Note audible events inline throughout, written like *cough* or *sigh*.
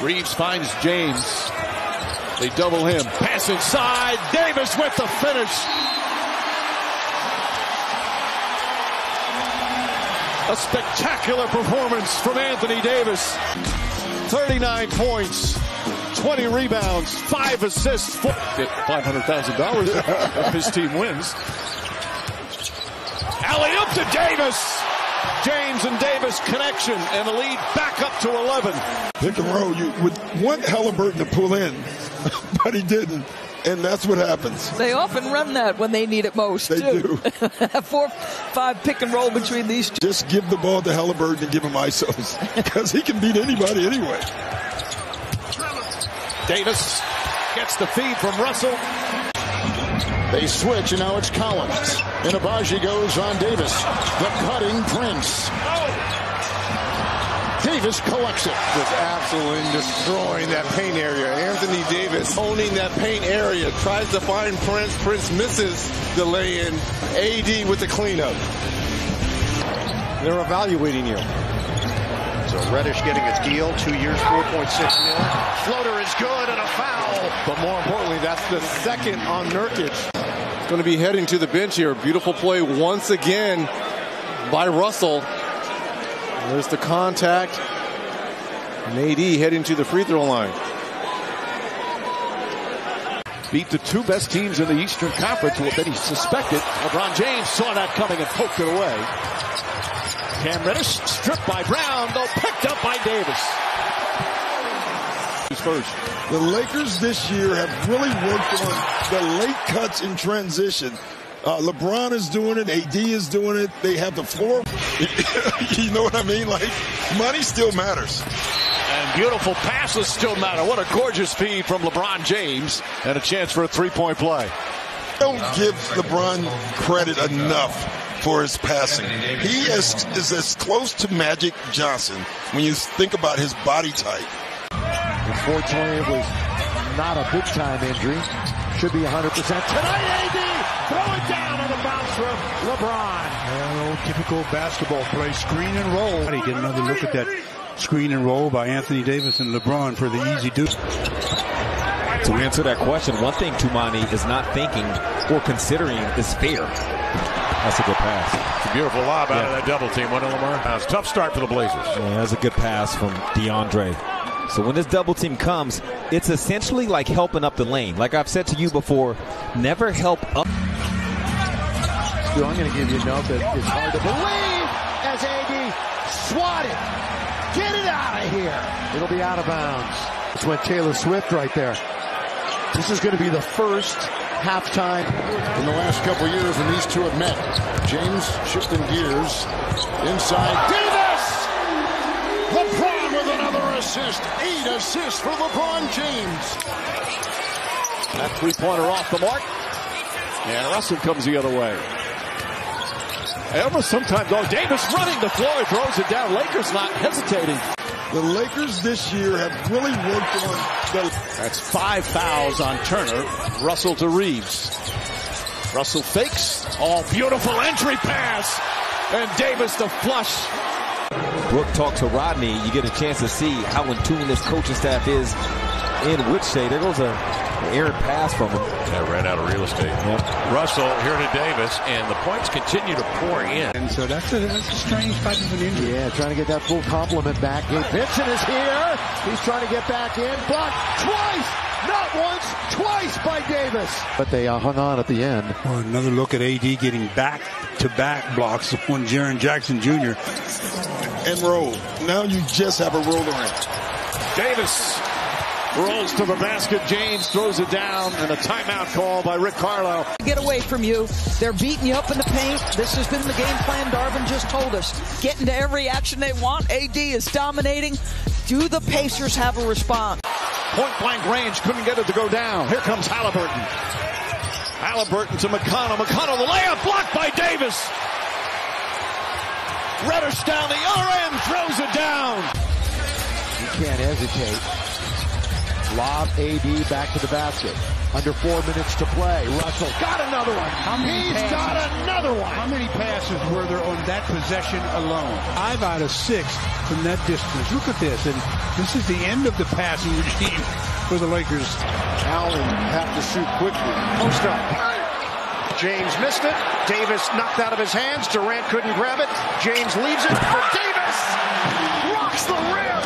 Reaves finds James. They double him. Pass inside. Davis with the finish. A spectacular performance from Anthony Davis. 39 points, 20 rebounds, 5 assists, four, $500,000 if his team wins. Alley up to Davis. James and Davis connection and the lead back up to 11. Pick and roll, you would want Halliburton to pull in, *laughs* but he didn't. And that's what happens. They often run that when they need it most, They too. do. *laughs* Four, five pick and roll between these two. Just give the ball to Halliburton and give him ISOs because *laughs* he can beat anybody anyway. Davis gets the feed from Russell. They switch, and now it's Collins. And Agbaji goes on Davis. The cutting Prince. Davis collects it. Just absolutely destroying that paint area. Anthony Davis owning that paint area. Tries to find Prince. Prince misses the lay-in. AD with the cleanup. They're evaluating you. So Reddish getting its deal, two years, 4.6 mil. Floater is good and a foul. But more importantly, that's the second on Nurkic. Going to be heading to the bench here. Beautiful play once again by Russell. There's the contact. AD heading to the free throw line. Beat the two best teams in the Eastern Conference that he suspected. LeBron James saw that coming and poked it away. Cam Reddish stripped by Brown, though picked up by Davis. First? The Lakers this year have really worked on the late cuts in transition. Uh, LeBron is doing it. AD is doing it. They have the floor. *laughs* you know what I mean? Like, money still matters. And beautiful passes still matter. What a gorgeous feed from LeBron James and a chance for a three-point play. Don't give LeBron credit enough for his passing. He is, is as close to Magic Johnson when you think about his body type. Unfortunately, it was not a big time injury. Should be 100%. Tonight, AD, throw it down on the bounce from LeBron. Well, typical basketball play, screen and roll. He get another look at that screen and roll by Anthony Davis and LeBron for the easy do. To answer that question, one thing Toumani is not thinking or considering is fair. That's a good pass. It's a beautiful lob out of that double team. One of Lamar. It's a tough start for the Blazers. Yeah, that's a good pass from DeAndre. So when this double team comes, it's essentially like helping up the lane. Like I've said to you before, never help up. Still, I'm going to give you a note that it's hard to believe as AD swatted. Get it out of here. It'll be out of bounds. It's went Taylor Swift right there. This is going to be the first halftime in the last couple of years when these two have met. James shifting gears inside. Davis! LeBron with another assist. Eight assists for LeBron James. That three-pointer off the mark. And Russell comes the other way. Ever sometimes, oh, Davis running the floor, throws it down. Lakers not hesitating. The Lakers this year have really worked on the. That's five fouls on Turner. Russell to Reaves. Russell fakes. Oh, beautiful entry pass. And Davis the flush. Brooke talks to Rodney. You get a chance to see how in tune this coaching staff is in which state. There goes a errant pass from him. That ran out of real estate. Yep. Russell here to Davis, and the points continue to pour in. And so that's a, that's a strange type of an injury. Yeah, trying to get that full complement back. Gabe Vincent is here. He's trying to get back in. Blocked twice. Not once, twice by Davis. But they uh, hung on at the end. Well, another look at AD getting back to back blocks on Jaren Jackson Jr. And roll. Now you just have a roller in. Davis rolls to the basket. James throws it down, and a timeout call by Rick Carlisle. Get away from you. They're beating you up in the paint. This has been the game plan Darvin just told us. Getting to every action they want. AD is dominating. Do the Pacers have a response? Point blank range, couldn't get it to go down. Here comes Halliburton. Halliburton to McConnell. McConnell, the layup blocked by Davis. Reddish down the other end, throws it down. You can't hesitate. Lob AD back to the basket. Under four minutes to play. Russell got another one. How many He's passes- got another one. How many passes were there on that possession alone? Five out of six from that distance. Look at this. And this is the end of the passing *laughs* regime for the Lakers. Allen have to shoot quickly. Post up. James missed it. Davis knocked out of his hands. Durant couldn't grab it. James leaves it for Davis. Rocks the rim.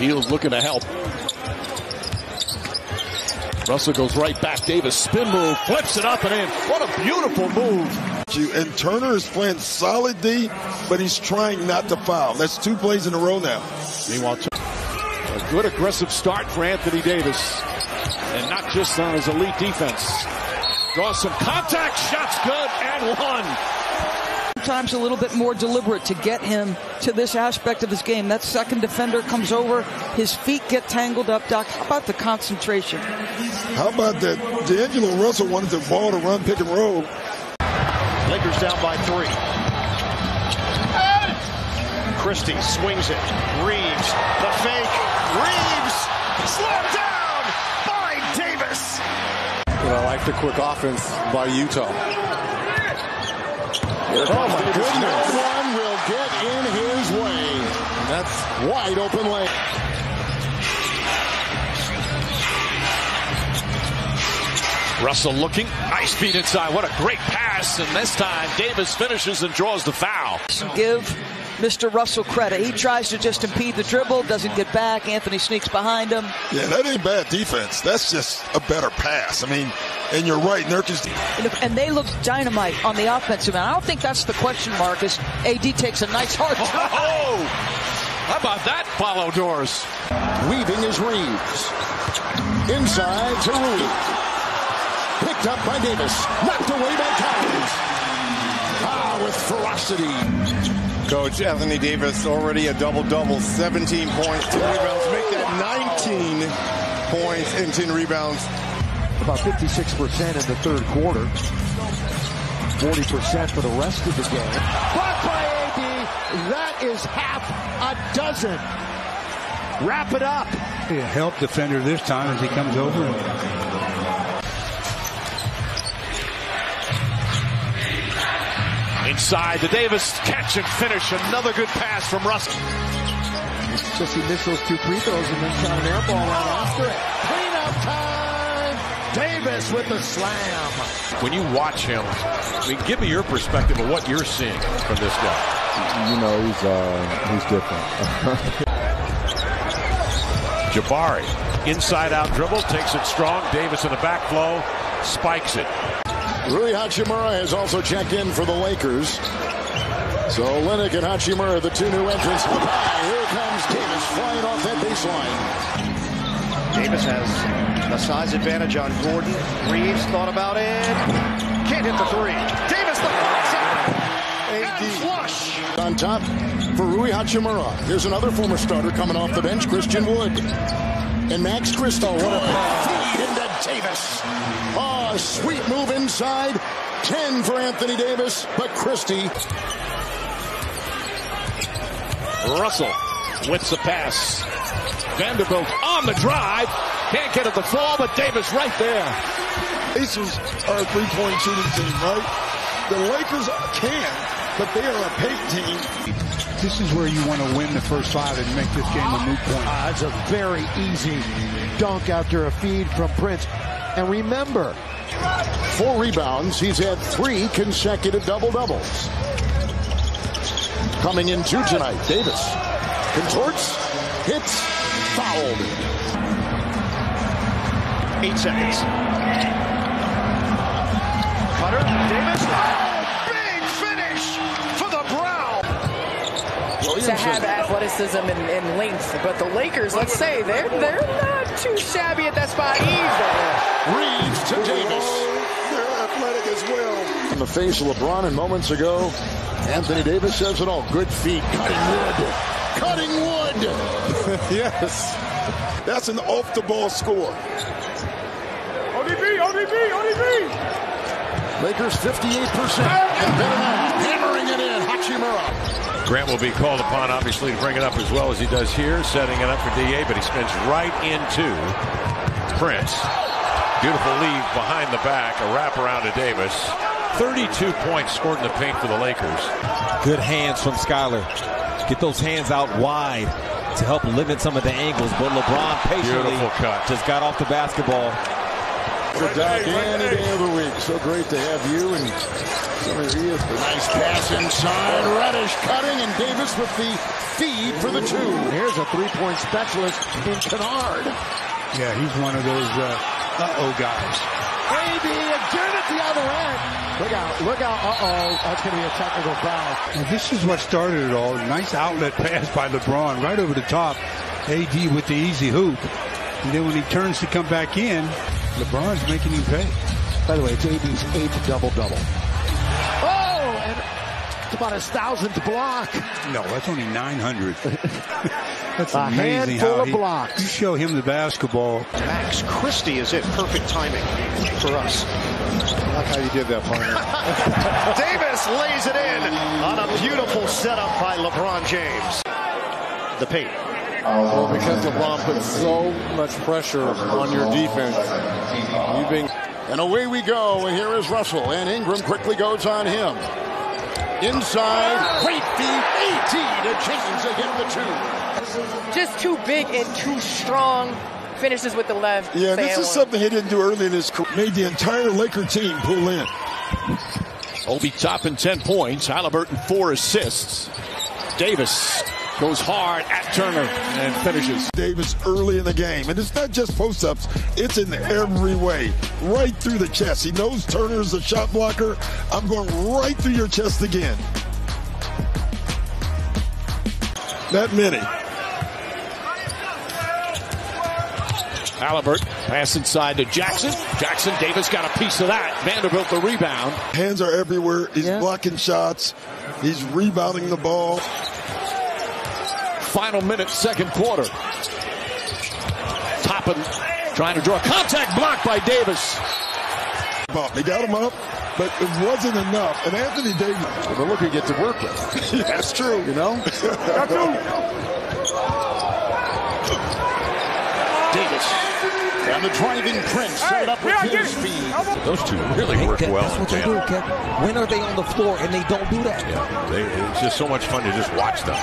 Heels looking to help. Russell goes right back. Davis spin move, flips it up and in. What a beautiful move. And Turner is playing solid D, but he's trying not to foul. That's two plays in a row now. Meanwhile, a good aggressive start for Anthony Davis. And not just on his elite defense. Draws some contact, shots good, and one. Sometimes a little bit more deliberate to get him to this aspect of his game. That second defender comes over, his feet get tangled up. Doc, how about the concentration? How about that? D'Angelo Russell wanted the ball to run pick and roll. Lakers down by three. Christie swings it. Reaves, the fake. Reaves slammed down by Davis. But I like the quick offense by Utah. Oh my goodness. No one will get in his way. That's wide open lane. Russell looking. Nice feed inside. What a great pass. And this time, Davis finishes and draws the foul. Give Mr. Russell credit. He tries to just impede the dribble, doesn't get back. Anthony sneaks behind him. Yeah, that ain't bad defense. That's just a better pass. I mean, and you're right, Nurkic. And- And they look dynamite on the offensive end. I don't think that's the question, Marcus. AD takes a nice hard shot. Oh! How about that follow doors? Weaving is Reaves. Inside to Rui. Picked up by Davis. Knocked away by Collins. Ah, with ferocity. Coach Anthony Davis already a double-double, 17 points, 10 rebounds. Make that 19 points and 10 rebounds. About 56% in the third quarter. 40% for the rest of the game. Blocked by AD. That is half a dozen. Wrap it up. A help defender this time as he comes over. Inside the Davis catch and finish. Another good pass from Russell. Just he missed those two free throws and then shot an air ball right after it. Cleanup time. Davis with the slam. When you watch him, I mean, give me your perspective of what you're seeing from this guy. You know, he's uh, he's different. *laughs* Jabari, inside out dribble, takes it strong. Davis in the back flow, spikes it. Rui Hachimura has also checked in for the Lakers. So Linnick and Hachimura, the two new entrants. Here comes Davis flying off that baseline. Davis has a size advantage on Gordon. Reaves thought about it. Can't hit the three. Davis the and flush. On top for Rui Hachimura. Here's another former starter coming off the bench, Christian Wood. And Max Christie. what a feed into Davis. Oh, sweet move inside. 10 for Anthony Davis, but Christie Russell wins the pass. Vanderbilt on the drive. Can't get it to fall, but Davis right there. Pacers are a three-point shooting team, right? The Lakers can, but they are a paint team. This is where you want to win the first five and make this game a moot point. Ah, that's a very easy dunk after a feed from Prince. And remember, Four rebounds. He's had three consecutive double doubles. Coming in two tonight. Davis contorts, hits, fouled. Eight seconds. Cutter, Davis. Oh, big finish for the Brown. to have athleticism and, and length. But the Lakers, let's say, they're they're not too shabby at that spot either. Reaves to Davis. They're athletic as well. In the face of LeBron and moments ago, Anthony Davis says it all. Good feet, cutting wood. Cutting wood. *laughs* yes. That's an off-the-ball score. ODB, ODB, ODB. Lakers 58%. And better hammering it in. Hachimura. Grant will be called upon, obviously, to bring it up as well as he does here, setting it up for DA, but he spins right into Prince. Beautiful leave behind the back, a wrap around to Davis. 32 points scored in the paint for the Lakers. Good hands from Skylar. Get those hands out wide to help limit some of the angles, but LeBron patiently cut. just got off the basketball. Good Doc any day of the week. So great to have you and some of you. Nice pass inside. Reddish cutting and Davis with the feed for the two. Here's a three-point specialist in Kennard. Yeah, he's one of those uh, uh-oh guys. AD again at the other end. Look out, look out. Uh-oh, that's going to be a technical foul. And this is what started it all. Nice outlet pass by LeBron right over the top. AD with the easy hoop. And then when he turns to come back in, LeBron's making you pay. By the way, it's AD's eighth double-double. Oh, and it's about his thousandth block. No, that's only 900. *laughs* that's *laughs* A amazing handful how of he, blocks. You show him the basketball. Max Christie is it. Perfect timing for us. I like how you did that, partner. *laughs* Davis lays it in on a beautiful setup by LeBron James. The paint. Well, because LeBron puts so much pressure on your defense, you being And away we go. And here is Russell. And Ingram quickly goes on him. Inside. Great feed. 18 to James again the two. Just too big and too strong. Finishes with the left. Yeah, this is won. something he didn't do early in his career. Made the entire Laker team pull in. Obi Toppin 10 points. Halliburton 4 assists. Davis goes hard at Turner and finishes. Davis early in the game. And it's not just post ups, it's in every way. Right through the chest. He knows Turner's a shot blocker. I'm going right through your chest again. That many. Halliburton pass inside to Jackson. Jackson Davis got a piece of that. Vanderbilt the rebound. Hands are everywhere. He's Yeah. blocking shots. He's rebounding the ball. Final minute, second quarter. Toppin trying to draw contact block by Davis. They got him up, but it wasn't enough. And Anthony Davis. But look who gets get to work with. *laughs* That's true. You know? *laughs* That's true. Davis. And the driving Prince set it up with his feed. Those two really work Kev, well. that's what they do, Kev. When are they on the floor and they don't do that? Yeah, they, it's just so much fun to just watch them.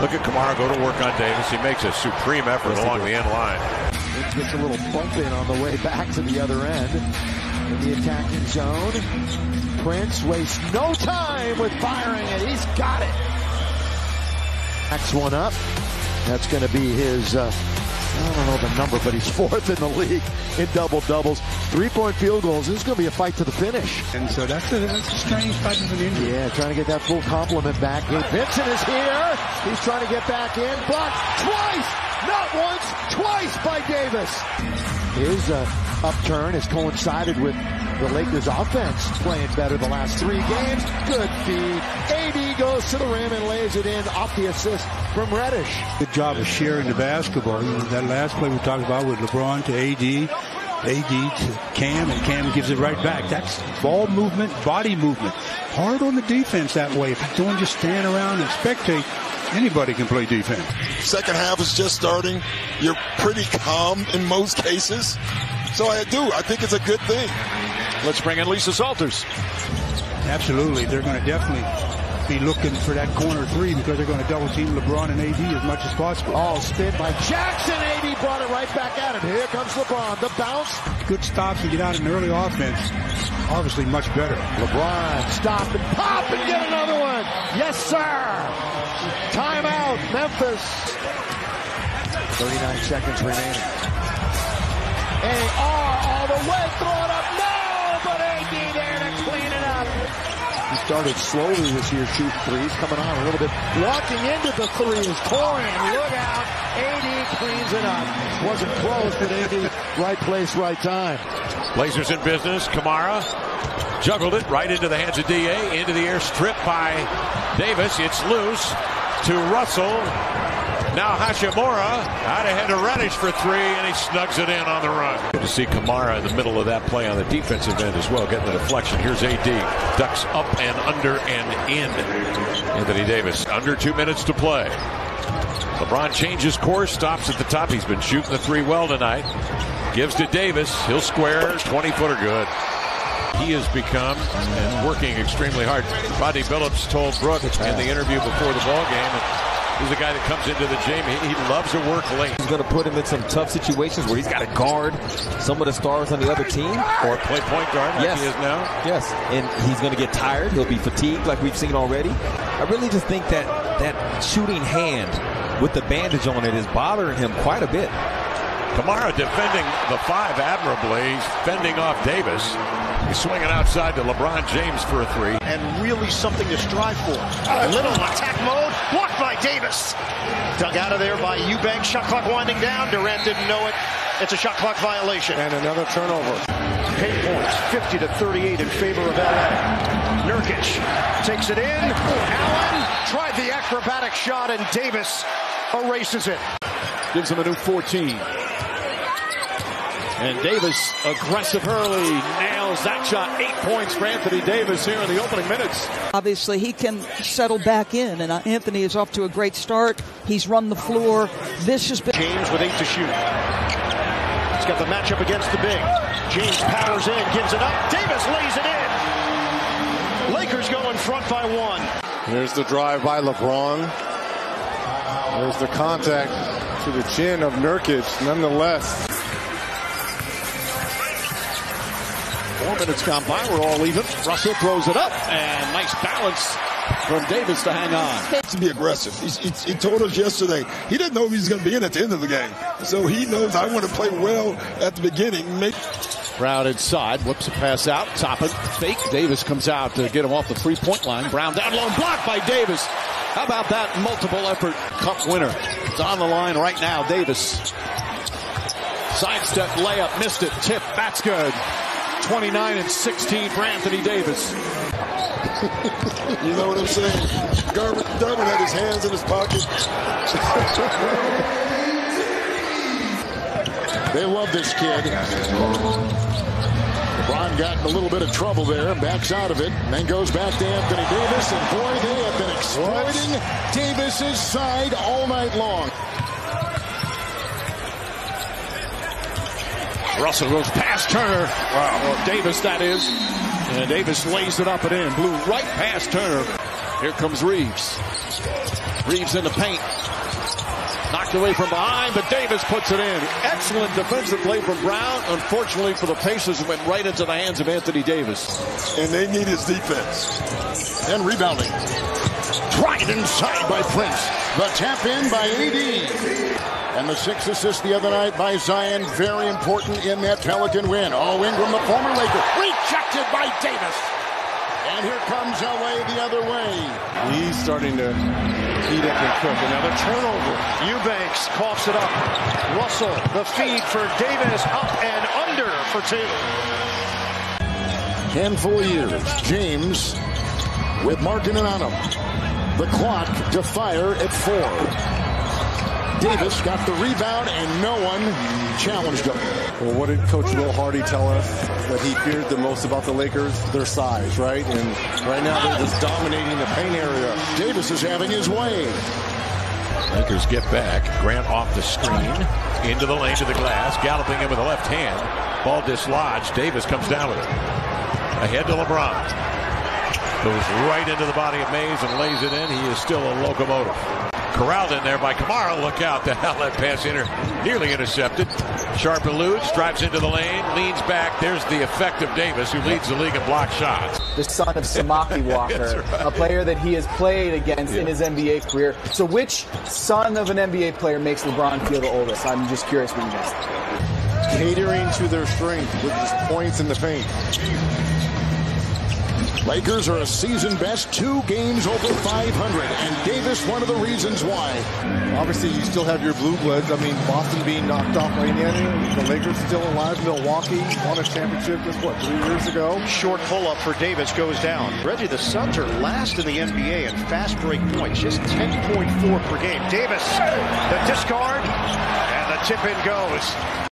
Look at Camara go to work on Davis. He makes a supreme effort along the end line. Gets a little bump in on the way back to the other end. In the attacking zone. Prince wastes no time with firing it. He's got it. Next one up. That's going to be his, uh, I don't know the number, but he's fourth in the league in double doubles. Three point field goals. This is going to be a fight to the finish. And so that's a, that's a strange fight of an injury. Yeah, trying to get that full complement back. Gabe Vincent is here. He's trying to get back in. Blocked twice, not once, twice by Davis. His uh, upturn has coincided with the Lakers offense playing better the last three games. Good feed. AD goes to the rim and lays it in off the assist from Reddish. Good job of sharing the basketball. That last play we talked about with LeBron to AD, AD to Cam, and Cam gives it right back. That's ball movement, body movement. Hard on the defense that way. If you're doing just stand around and spectate, anybody can play defense. Second half is just starting. You're pretty calm in most cases. So I do. I think it's a good thing. Let's bring in Lisa Salters. Absolutely. They're going to definitely be looking for that corner three because they're going to double team LeBron and AD as much as possible. All spin by Jackson. AD brought it right back at him. Here comes LeBron. The bounce. Good stops to get out in early offense. Obviously much better. LeBron stop and pop and get another one. Yes, sir. Timeout, Memphis. 39 seconds remaining. AR all the way, throw started slowly this year shooting threes, coming on a little bit. Walking into the three is Corian. Look out. AD cleans it up. Wasn't close, but AD right place, right time. Blazers in business. Camara juggled it right into the hands of DA. Into the air strip by Davis. It's loose to Russell. Now Hachimura out ahead to Reddish for three, and he snugs it in on the run. Good to see Camara in the middle of that play on the defensive end as well, getting the deflection. Here's AD. Ducks up and under and in. Anthony Davis, under two minutes to play. LeBron changes course, stops at the top. He's been shooting the three well tonight. Gives to Davis. He'll square. 20 footer good. He has become and working extremely hard. Rodney Phillips told Brooke in the interview before the ball game. He's a guy that comes into the gym. He, he loves to work late. He's going to put him in some tough situations where he's got to guard some of the stars on the other team. Or play point guard like yes. he is now. Yes. And he's going to get tired. He'll be fatigued like we've seen already. I really just think that that shooting hand with the bandage on it is bothering him quite a bit. Camara defending the five admirably, He's fending off Davis. He's swinging outside to LeBron James for a three. And really something to strive for. A little attack mode, blocked by Davis. Dug out of there by Eubanks. Shot clock winding down. Durant didn't know it. It's a shot clock violation. And another turnover. Paint points, 50 to 38 in favor of LA. Nurkic takes it in. Allen tried the acrobatic shot, and Davis erases it. Gives him a new 14. And Davis, aggressive early, nails that shot. Eight points for Anthony Davis here in the opening minutes. Obviously, he can settle back in, and uh, Anthony is off to a great start. He's run the floor. This has been. James with eight to shoot. He's got the matchup against the big. James powers in, gives it up. Davis lays it in. Lakers go in front by one. Here's the drive by LeBron. There's the contact to the chin of Nurkic, nonetheless. Minutes gone by. We're all even. Russell throws it up, and nice balance from Davis to hang on. To be aggressive. He, he, he told us yesterday he didn't know he was going to be in at the end of the game. So he knows I want to play well at the beginning. Make Brown inside, whips a pass out, top it, fake. Davis comes out to get him off the three point line. Brown down low, blocked by Davis. How about that multiple effort cup winner? It's on the line right now, Davis. Sidestep layup, missed it, tip, that's good. 29 and 16 for Anthony Davis. you know what I'm saying? Garvin, Garvin had his hands in his pocket. they love this kid. LeBron got in a little bit of trouble there, backs out of it, and then goes back to Anthony Davis, and boy, they have been exploiting Davis's side all night long. Russell goes past Turner. Wow. Or Davis, that is. And Davis lays it up and in. Blew right past Turner. Here comes Reaves. Reaves in the paint. Knocked away from behind, but Davis puts it in. Excellent defensive play from Brown. Unfortunately for the Pacers, it went right into the hands of Anthony Davis. And they need his defense. And rebounding. Tried inside by Prince. The tap in by AD. And the six assists the other night by Zion, very important in that Pelican win. Oh, Ingram, the former Laker, rejected by Davis. And here comes LA the other way. He's starting to heat up and cook. Another turnover. Eubanks coughs it up. Russell, the feed for Davis, up and under for two. Handful of years. James with Markkanen on him. The clock to fire at four. Davis got the rebound, and no one challenged him. Well, what did Coach Will Hardy tell us that he feared the most about the Lakers? Their size, right? And right now they're just dominating the paint area. Davis is having his way. Lakers get back. Grant off the screen. Into the lane to the glass. Galloping in with the left hand. Ball dislodged. Davis comes down with it. Ahead to LeBron. Goes right into the body of Mays and lays it in. He is still a locomotive. Corralled in there by Camara. Look out. The hell *laughs* outlet pass inter nearly intercepted. Sharp eludes, drives into the lane, leans back. There's the effect of Davis, who leads the league in block shots. The son of Samaki *laughs* Walker, right. a player that he has played against yeah. in his NBA career. So, which son of an NBA player makes LeBron feel the oldest? I'm just curious what you guys Catering to their strength with his points in the paint. Lakers are a season best two games over 500, and Davis one of the reasons why. Obviously, you still have your blue bloods. I mean, Boston being knocked off right now. The Lakers still alive. Milwaukee won a championship just what three years ago. Short pull up for Davis goes down. Reggie, the Suns are last in the NBA in fast break points, just 10.4 per game. Davis, the discard, and the tip in goes.